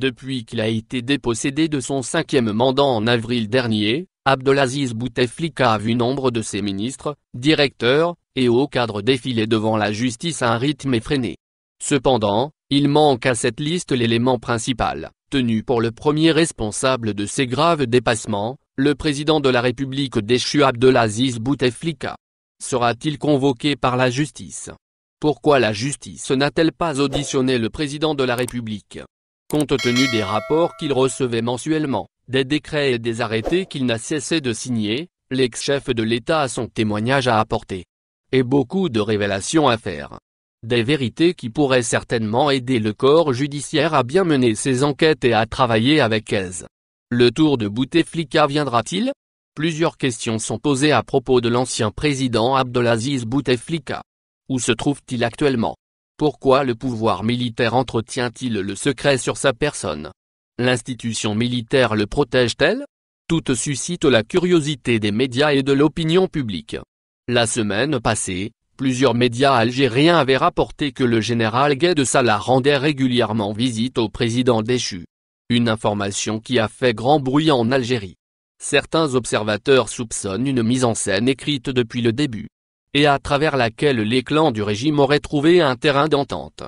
Depuis qu'il a été dépossédé de son cinquième mandat en avril dernier, Abdelaziz Bouteflika a vu nombre de ses ministres, directeurs, et hauts cadres défiler devant la justice à un rythme effréné. Cependant, il manque à cette liste l'élément principal, tenu pour le premier responsable de ces graves dépassements, le président de la République déchu Abdelaziz Bouteflika. Sera-t-il convoqué par la justice? Pourquoi la justice n'a-t-elle pas auditionné le président de la République? Compte tenu des rapports qu'il recevait mensuellement, des décrets et des arrêtés qu'il n'a cessé de signer, l'ex-chef de l'État a son témoignage à apporter. Et beaucoup de révélations à faire. Des vérités qui pourraient certainement aider le corps judiciaire à bien mener ses enquêtes et à travailler avec aise. Le tour de Bouteflika viendra-t-il? Plusieurs questions sont posées à propos de l'ancien président Abdelaziz Bouteflika. Où se trouve-t-il actuellement? Pourquoi le pouvoir militaire entretient-il le secret sur sa personne? L'institution militaire le protège-t-elle? Tout suscite la curiosité des médias et de l'opinion publique. La semaine passée, plusieurs médias algériens avaient rapporté que le général Gay de Salah rendait régulièrement visite au président déchu. Une information qui a fait grand bruit en Algérie. Certains observateurs soupçonnent une mise en scène écrite depuis le début et à travers laquelle les clans du régime auraient trouvé un terrain d'entente.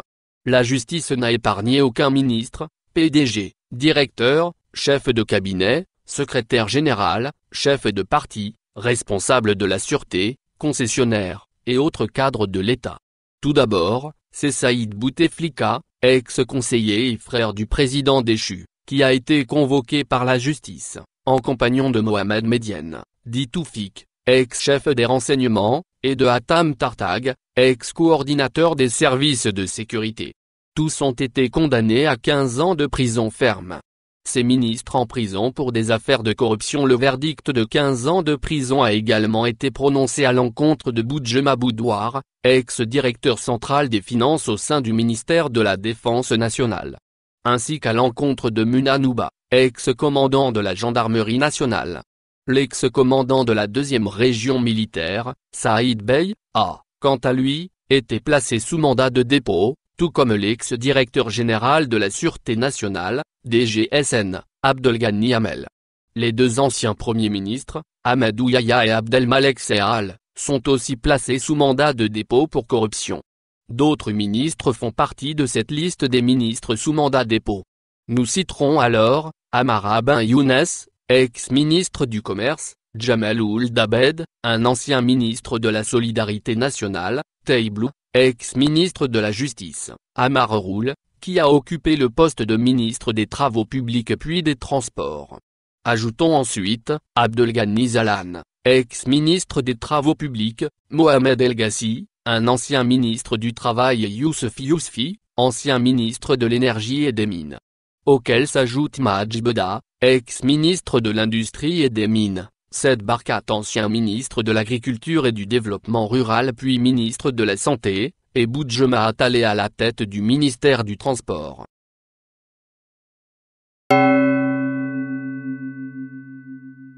La justice n'a épargné aucun ministre, PDG, directeur, chef de cabinet, secrétaire général, chef de parti, responsable de la sûreté, concessionnaire, et autres cadres de l'État. Tout d'abord, c'est Saïd Bouteflika, ex-conseiller et frère du président déchu, qui a été convoqué par la justice, en compagnon de Mohamed Medienne, dit Toufik, ex-chef des renseignements, et de Hatam Tartag, ex-coordinateur des services de sécurité. Tous ont été condamnés à 15 ans de prison ferme. Ces ministres en prison pour des affaires de corruption Le verdict de 15 ans de prison a également été prononcé à l'encontre de Boudjema Boudoir, ex-directeur central des finances au sein du ministère de la Défense nationale. Ainsi qu'à l'encontre de Muna Nouba, ex-commandant de la gendarmerie nationale. L'ex-commandant de la deuxième région militaire, Saïd Bey, a, quant à lui, été placé sous mandat de dépôt, tout comme l'ex-directeur général de la Sûreté nationale, DGSN, Abdelghani Hamel. Les deux anciens premiers ministres, Ahmadou Yahya et Abdelmalek Sehal, sont aussi placés sous mandat de dépôt pour corruption. D'autres ministres font partie de cette liste des ministres sous mandat dépôt. Nous citerons alors, Amara Ben Younes, ex-ministre du Commerce, Jamal Ould Abed, un ancien ministre de la Solidarité nationale, Teiblou, ex-ministre de la Justice, Amar Roul, qui a occupé le poste de ministre des Travaux publics puis des Transports. Ajoutons ensuite, Abdelghani Zalan, ex-ministre des Travaux publics, Mohamed El Gassi, un ancien ministre du Travail Youssef Yousfi, ancien ministre de l'Énergie et des Mines. Auquel s'ajoute Majbeda, ex-ministre de l'Industrie et des Mines, Sed Barkat ancien ministre de l'Agriculture et du Développement Rural puis ministre de la Santé, et Boudjema Attalé à la tête du ministère du Transport.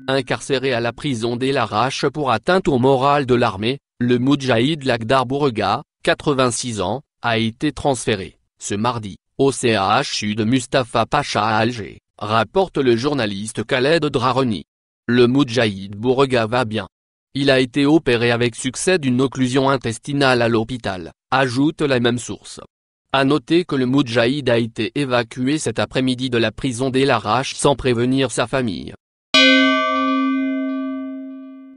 Incarcéré à la prison d'El-Arache pour atteinte au moral de l'armée, le Moudjahid Lagdar Bourega, 86 ans, a été transféré, ce mardi, au CHU de Mustapha Pacha à Alger, rapporte le journaliste Khaled Draroni. Le Moudjahid Bourega va bien. Il a été opéré avec succès d'une occlusion intestinale à l'hôpital, ajoute la même source. A noter que le Moudjahid a été évacué cet après-midi de la prison d'El-Arash sans prévenir sa famille.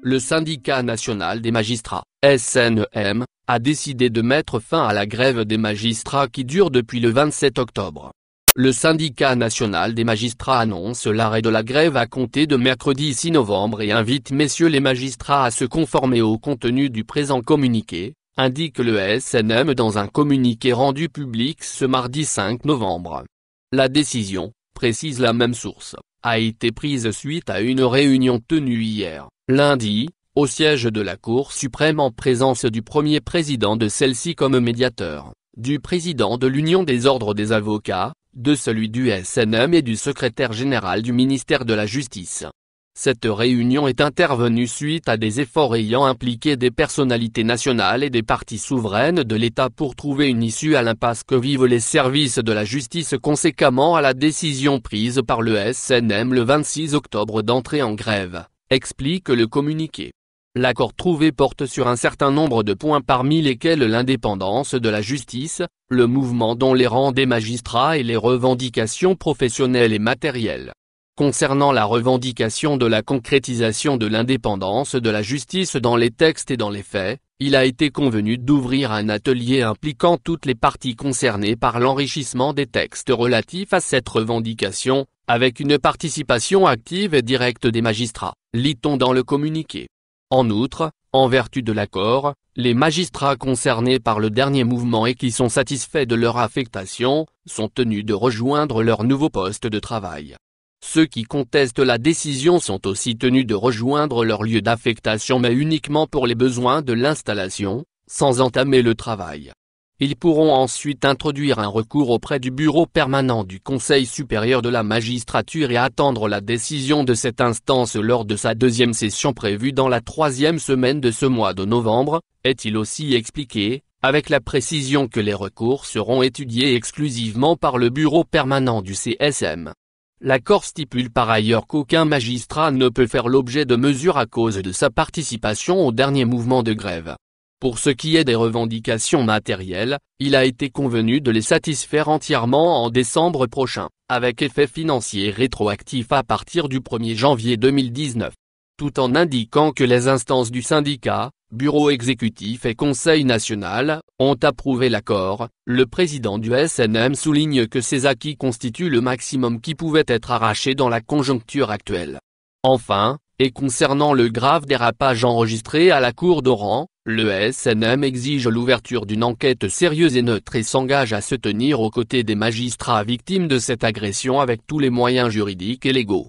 Le syndicat national des magistrats, SNEM, a décidé de mettre fin à la grève des magistrats qui dure depuis le 27 octobre. Le syndicat national des magistrats annonce l'arrêt de la grève à compter de mercredi 6 novembre et invite messieurs les magistrats à se conformer au contenu du présent communiqué, indique le SNM dans un communiqué rendu public ce mardi 5 novembre. La décision, précise la même source, a été prise suite à une réunion tenue hier, lundi, au siège de la Cour suprême en présence du premier président de celle-ci comme médiateur, du président de l'Union des ordres des avocats, de celui du SNM et du secrétaire général du ministère de la Justice. Cette réunion est intervenue suite à des efforts ayant impliqué des personnalités nationales et des parties souveraines de l'État pour trouver une issue à l'impasse que vivent les services de la justice conséquemment à la décision prise par le SNM le 26 octobre d'entrer en grève, explique le communiqué. L'accord trouvé porte sur un certain nombre de points parmi lesquels l'indépendance de la justice, le mouvement dont les rangs des magistrats et les revendications professionnelles et matérielles. Concernant la revendication de la concrétisation de l'indépendance de la justice dans les textes et dans les faits, il a été convenu d'ouvrir un atelier impliquant toutes les parties concernées par l'enrichissement des textes relatifs à cette revendication, avec une participation active et directe des magistrats, lit-on dans le communiqué. En outre, en vertu de l'accord, les magistrats concernés par le dernier mouvement et qui sont satisfaits de leur affectation, sont tenus de rejoindre leur nouveau poste de travail. Ceux qui contestent la décision sont aussi tenus de rejoindre leur lieu d'affectation mais uniquement pour les besoins de l'installation, sans entamer le travail. Ils pourront ensuite introduire un recours auprès du bureau permanent du Conseil supérieur de la magistrature et attendre la décision de cette instance lors de sa deuxième session prévue dans la troisième semaine de ce mois de novembre, est-il aussi expliqué, avec la précision que les recours seront étudiés exclusivement par le bureau permanent du CSM. L'accord stipule par ailleurs qu'aucun magistrat ne peut faire l'objet de mesures à cause de sa participation au dernier mouvement de grève. Pour ce qui est des revendications matérielles, il a été convenu de les satisfaire entièrement en décembre prochain, avec effet financier rétroactif à partir du 1er janvier 2019. Tout en indiquant que les instances du syndicat, Bureau exécutif et Conseil national, ont approuvé l'accord, le président du SNM souligne que ces acquis constituent le maximum qui pouvait être arraché dans la conjoncture actuelle. Enfin, et concernant le grave dérapage enregistré à la Cour d'Oran, le SNM exige l'ouverture d'une enquête sérieuse et neutre et s'engage à se tenir aux côtés des magistrats victimes de cette agression avec tous les moyens juridiques et légaux.